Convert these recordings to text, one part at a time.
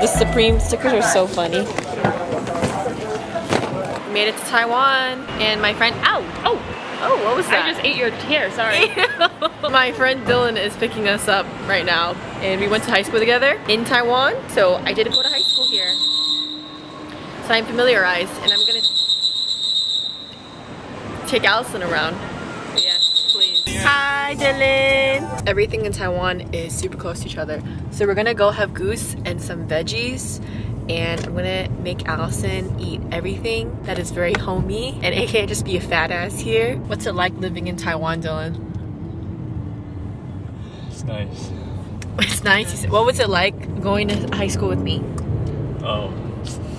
The Supreme stickers are so funny. Made it to Taiwan and my friend, ow, oh, oh, what was that? I just ate your hair, sorry. my friend Dylan is picking us up right now and we went to high school together in Taiwan. So I didn't go to high school here. So I'm familiarized and I'm gonna take Allison around. Yes, please. Hi, Dylan. Everything in Taiwan is super close to each other. So we're gonna go have goose and some veggies and I'm gonna make Allison eat everything that is very homey and aka just be a fat ass here. What's it like living in Taiwan, Dylan? It's nice. It's nice. What was it like going to high school with me? Oh.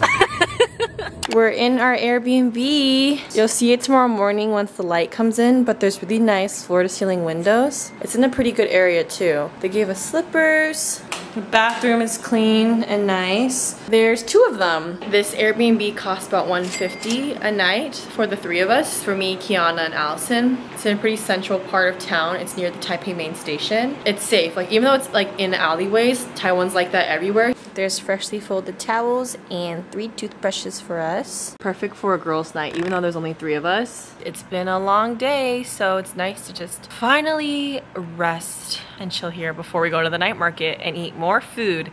We're in our Airbnb. You'll see it tomorrow morning once the light comes in, but there's really nice floor to ceiling windows. It's in a pretty good area too. They gave us slippers. The bathroom is clean and nice. There's two of them. This Airbnb costs about 150 a night for the three of us, for me, Kiana, and Allison. It's in a pretty central part of town. It's near the Taipei main station. It's safe. Like even though it's like in alleyways, Taiwan's like that everywhere. There's freshly folded towels and three toothbrushes for us. Perfect for a girls' night, even though there's only three of us. It's been a long day, so it's nice to just finally rest and chill here before we go to the night market and eat more food.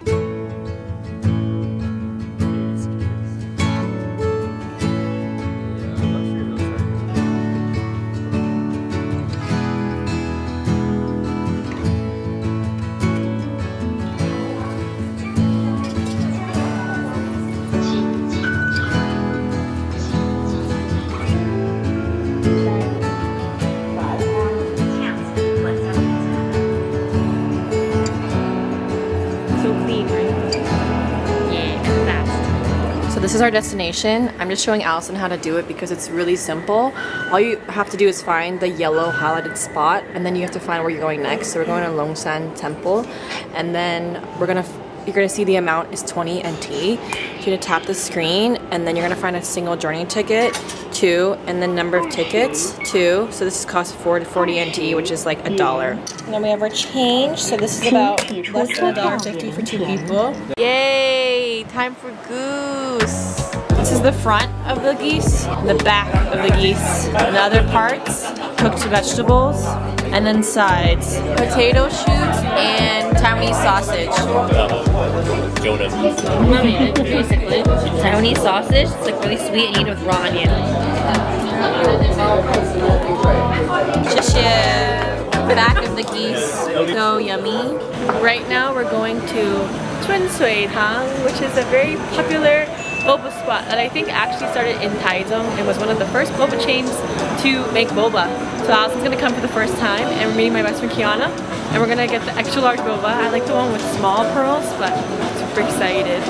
Is our destination. I'm just showing Allison how to do it because it's really simple. All you have to do is find the yellow highlighted spot and then you have to find where you're going next. So we're going to Longshan Temple and then we're gonna you're gonna see the amount is 20 NT. You're gonna tap the screen and then you're gonna find a single journey ticket, two, and then number of tickets, two. So this costs 4 to 40 NT, which is like a dollar. And then we have our change. So this is about less than a dollar fifty for two people. Yay! Time for goose. This is the front of the geese, the back of the geese, the other parts, cooked vegetables, and then sides. Potato shoots and Taiwanese sausage. Jonah. Basically. Taiwanese sausage, it's like really sweet and eat with raw onion. Back of the geese, so yummy. Right now we're going to Chun Shui Tang, which is a very popular boba spot that I think actually started in Taichung and was one of the first boba chains to make boba. So Allison's gonna come for the first time and we're meeting my best friend Kiana and we're gonna get the extra large boba. I like the one with small pearls, but I'm super excited.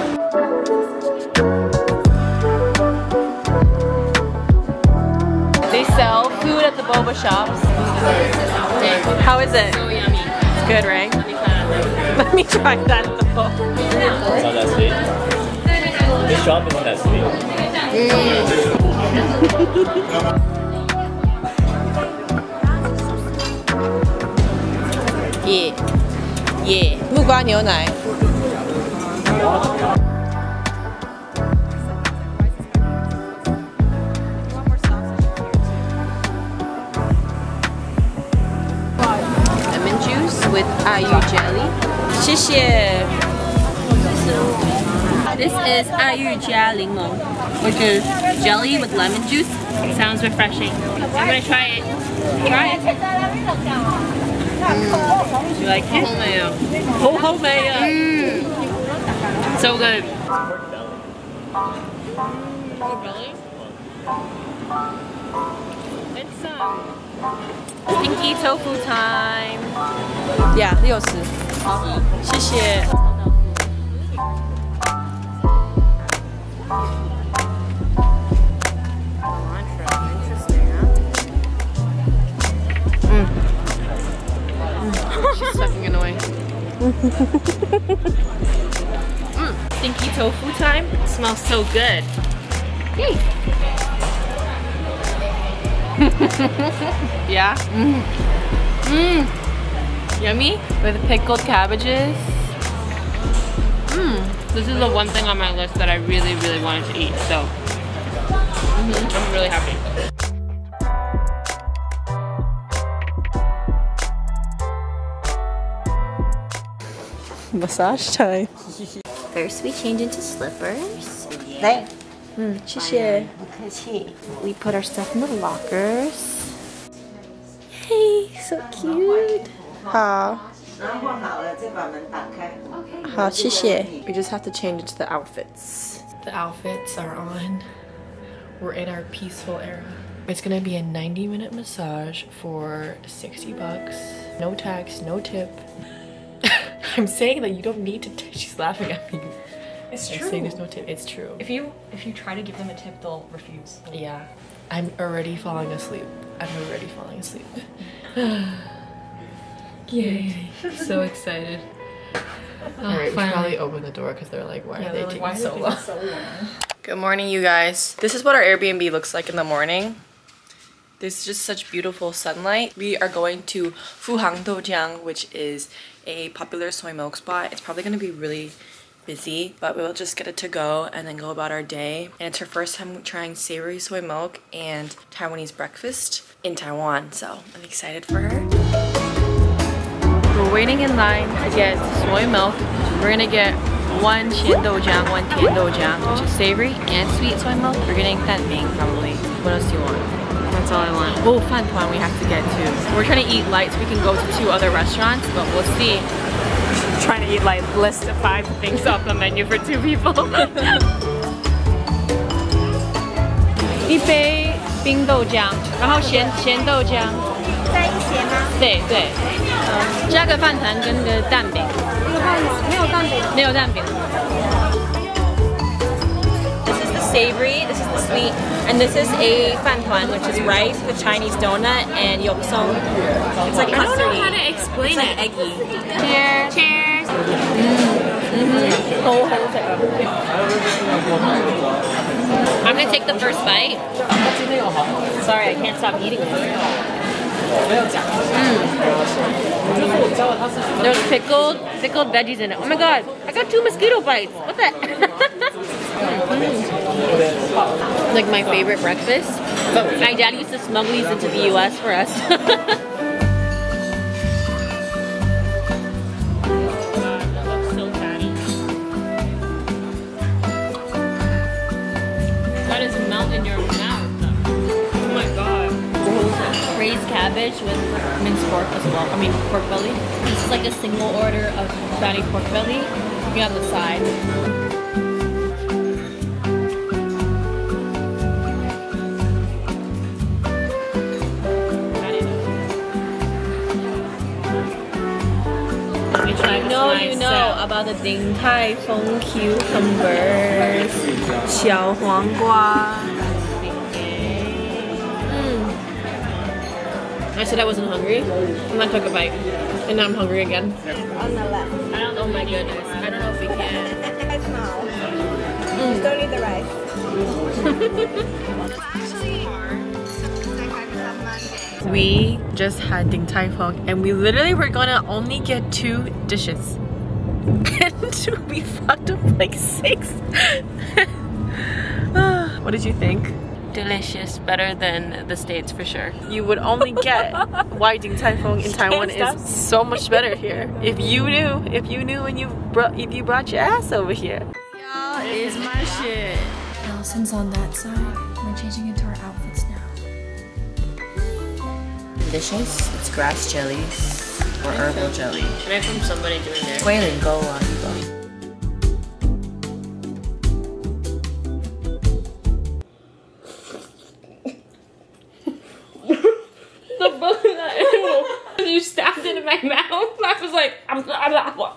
They sell food at the boba shops. How is it? So yummy. It's good, right? Let me try that though. It's not that sweet. This shop isn't that sweet. Yeah. Yeah. 木瓜牛奶。Lemon juice with ayu jelly. 谢谢。 This is ayu jia ling long, which is jelly with lemon juice. Sounds refreshing. I'm gonna try it. Try it. You like it? Ho ho mayo. So good. Oh, really? It's um Stinky tofu time. Yeah，六十。好，谢谢。 Mm. Mm. Mm. stinky tofu time. It smells so good. Yay! yeah? Mmm. Mmm. Yummy? With pickled cabbages. Mm. This is the one thing on my list that I really, really wanted to eat, so mm -hmm. I'm really happy. Massage time. First, we change into slippers. Thanks. Mm, we put our stuff in the lockers. Hey, so cute. Aww. 好了，再把门打开。好,谢谢. We just have to change into the outfits. The outfits are on. We're in our peaceful era. It's gonna be a 90 minute massage for 60 bucks. No tax, no tip. I'm saying that you don't need to. T- She's laughing at me. It's I'm true. saying there's no tip. It's true. If you if you try to give them a tip, they'll refuse. Yeah. I'm already falling asleep. I'm already falling asleep. Yay. so excited. Alright, we should probably open the door because they're like, why are they taking why so so long? so long? Good morning, you guys. This is what our Airbnb looks like in the morning. This is just such beautiful sunlight. We are going to Fuhang Doujiang, which is a popular soy milk spot. It's probably going to be really busy, but we'll just get it to go and then go about our day. And it's her first time trying savory soy milk and Taiwanese breakfast in Taiwan, so I'm excited for her waiting in line to get soy milk. We're gonna get one xian doujiang, one tian doujiang, which is savory and sweet soy milk. We're getting tanming probably. What else do you want? That's all I want. Oh, fantuan we have to get too. We're trying to eat light so we can go to two other restaurants, but we'll see. Trying to eat light, list of five things off the menu for two people. Yipei 冰豆浆，然后咸咸豆浆。在一起吗？对对。加个饭团跟个蛋饼。没有蛋饼。没有蛋饼。This is the savory, this is the sweet, and this is a fan tuan, which is rice with Chinese donut and yolk song. It's like I don't know custardy. how to explain It's it. like eggy. Cheers. Cheers. I'm gonna take the first bite. Sorry, I can't stop eating it. There's pickled pickled veggies in it. Oh my god, I got two mosquito bites. What the? like my favorite breakfast. My dad used to smuggle these into the US for us. with minced pork as well. I mean, pork belly. This is like a single order of fatty pork belly. You have the side. Know you know about the Din Tai Fung cucumbers, 小黄瓜。I said I wasn't hungry, and I took a bite, and now I'm hungry again. On the left. I don't. Oh my goodness! I don't know if we can. It's small. Just don't eat the rice. We just had Din Tai Fung and we literally were gonna only get two dishes. and we fucked up like six. Ah, what did you think? Delicious, better than the states for sure. You would only get why Din Tai Fung in Taiwan is so much better here. If you knew, if you knew when you brought if you brought your ass over here. Y'all is my shit. Allison's on that side. We're changing into our outfits now. Delicious. It's grass jellies or herbal jelly. Can I from somebody doing their? Waylon, go on, you go. My mouth. I was like, I'm, I'm,